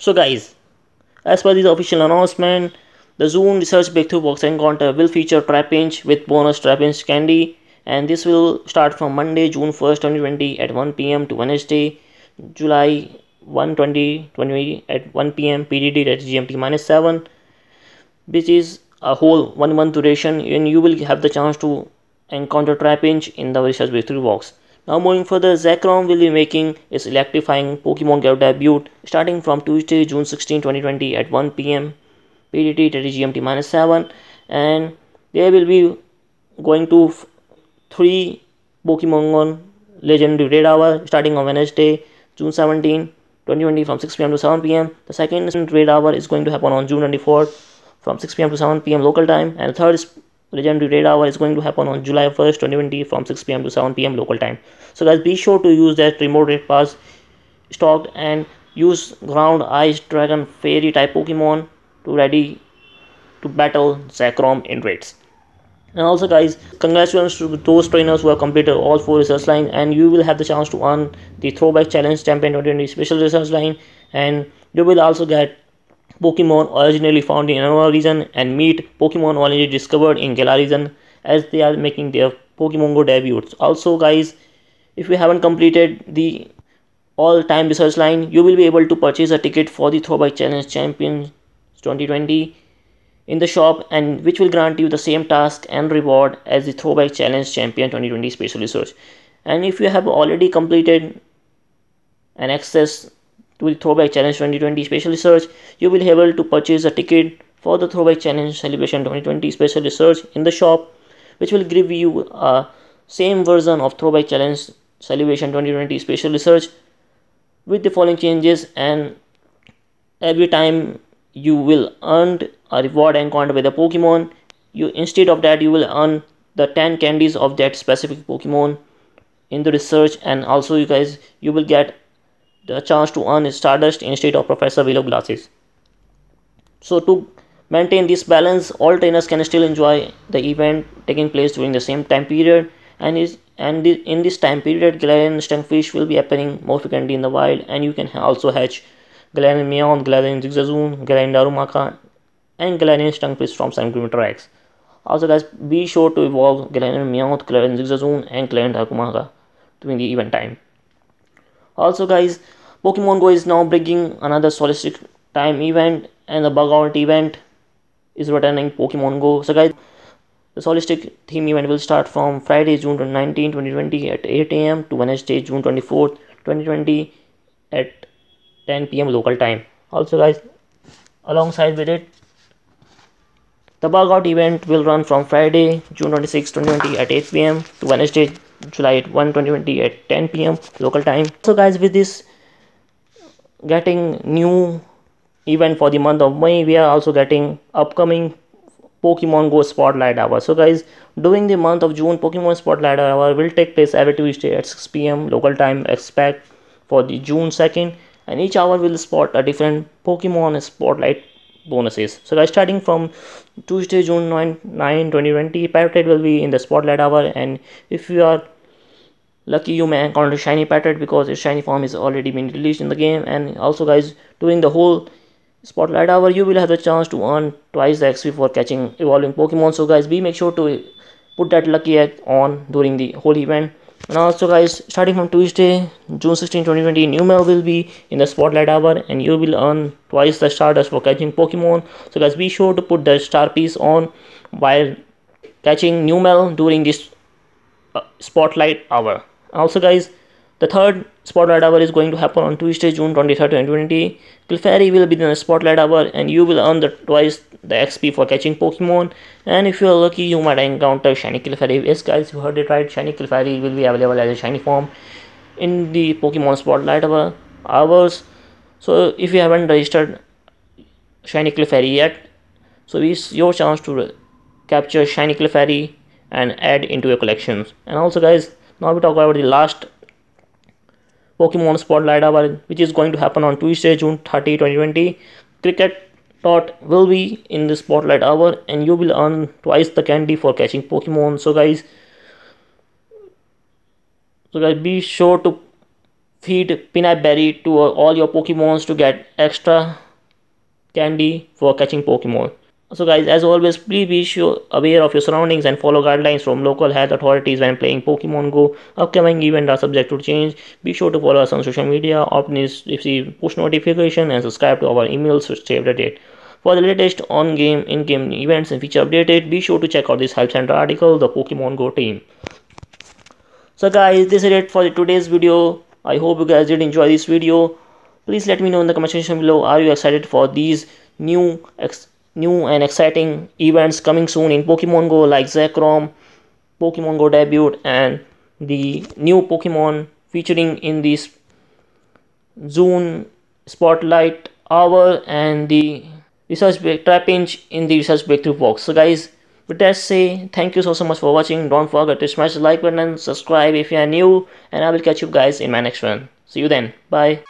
So guys, as per the official announcement, the June Research Breakthrough Box Encounter will feature Trapinch with bonus Trapinch candy and this will start from Monday, June 1st, 2020 at 1 pm to Wednesday, July 1, 2020 at 1 pm PDT at GMT minus 7 which is a whole one month duration and you will have the chance to encounter Trapinch in the Research Breakthrough Box. Now moving further, Zekrom will be making its electrifying Pokemon Go debut starting from Tuesday, June 16, 2020 at 1 pm PDT GMT minus 7 and they will be going to three Pokemon on Legendary Raid Hour starting on Wednesday, June 17, 2020 from 6 pm to 7 pm. The second Raid Hour is going to happen on June 24 from 6 pm to 7 pm local time and the third legendary raid hour is going to happen on July 1st 2020 from 6 pm to 7 pm local time so guys be sure to use that remote raid pass stocked and use ground ice dragon fairy type pokemon to ready to battle Zekrom in raids. And also guys, congratulations to those trainers who have completed all four research line and you will have the chance to earn the throwback challenge champion 2020 special research line and you will also get Pokemon originally found in Unova region and meet Pokemon originally discovered in Galar region as they are making their Pokemon Go debuts. Also guys, if you haven't completed the all-time research line, you will be able to purchase a ticket for the Throwback Challenge Champion 2020 in the shop and which will grant you the same task and reward as the Throwback Challenge Champion 2020 Special Research. And if you have already completed an access to the Throwback Challenge 2020 Special Research, you will be able to purchase a ticket for the Throwback Challenge Celebration 2020 Special Research in the shop, which will give you a same version of Throwback Challenge Celebration 2020 Special Research with the following changes and every time you will earn a reward encounter with a Pokemon, you instead of that you will earn the 10 candies of that specific Pokemon in the research and also you guys you will get the chance to earn Stardust instead of Professor Willow glasses. So to maintain this balance, all trainers can still enjoy the event taking place during the same time period and is and in this time period Galarian Stunfisk will be appearing more frequently in the wild and you can also hatch Galarian Meowth, Galarian Zigzagoon, Galarian Darumaka and Galarian Stunfisk from Centimeter X. Also guys be sure to evolve Galarian Meowth, Galarian Zigzagoon and Galarian Darumaka during the event time. Also guys Pokemon Go is now bringing another Solstice time event and the bug out event is returning Pokemon Go. So guys, the Solstice theme event will start from Friday, June 19, 2020 at 8 am to Wednesday, June 24, 2020 at 10 pm local time. Also guys, alongside with it, the bug out event will run from Friday, June 26, 2020 at 8 pm to Wednesday, July 1, 2020 at 10 pm local time. So guys, with this getting new event for the month of May we are also getting upcoming Pokemon Go Spotlight Hour. So guys, during the month of June, Pokemon Spotlight Hour will take place every Tuesday at 6 p.m. local time. Expect for the June 2nd, and each hour will spot a different Pokemon Spotlight bonuses. So guys, starting from Tuesday, June 9, 9 2020, Patrat will be in the Spotlight Hour, and if you are lucky you may encounter shiny Patrat because its shiny form is already been released in the game. And also guys during the whole spotlight hour you will have the chance to earn twice the XP for catching evolving Pokemon. So guys be make sure to put that lucky egg on during the whole event. And also guys starting from Tuesday June 16 2020 Numel will be in the spotlight hour and you will earn twice the stardust for catching Pokemon. So guys be sure to put the star piece on while catching Numel during this uh, spotlight hour also guys the third spotlight hour is going to happen on tuesday june 23rd 2020 Clefairy will be the spotlight hour and you will earn the twice the xp for catching pokemon. And if you are lucky you might encounter shiny Clefairy yes guys you heard it right. Shiny Clefairy will be available as a shiny form in the pokemon spotlight hour hours. So if you haven't registered shiny Clefairy yet so it's your chance to capture shiny Clefairy and add into your collections. And also guys now we talk about the last Pokemon Spotlight Hour which is going to happen on Tuesday June 30 2020 Cricket dot will be in the Spotlight Hour and you will earn twice the candy for catching Pokemon. So guys so guys be sure to feed Pinap berry to all your pokemons to get extra candy for catching pokemon so guys as always please be sure aware of your surroundings and follow guidelines from local health authorities when playing pokemon go. Upcoming events are subject to change. Be sure to follow us on social media. Open receive push notification and subscribe to our emails to stay updated for the latest on-game in-game events and feature updated be sure to check out this help center article the pokemon go team. So guys this is it for today's video. I hope you guys did enjoy this video. Please let me know in the comment section below are you excited for these new new and exciting events coming soon in Pokemon Go like Zekrom, Pokemon Go debut and the new Pokemon featuring in this June Spotlight Hour and the research Trapinch in the research breakthrough box. So guys, with that say, thank you so, so much for watching. Don't forget to smash the like button and subscribe if you are new and I will catch you guys in my next one. See you then. Bye.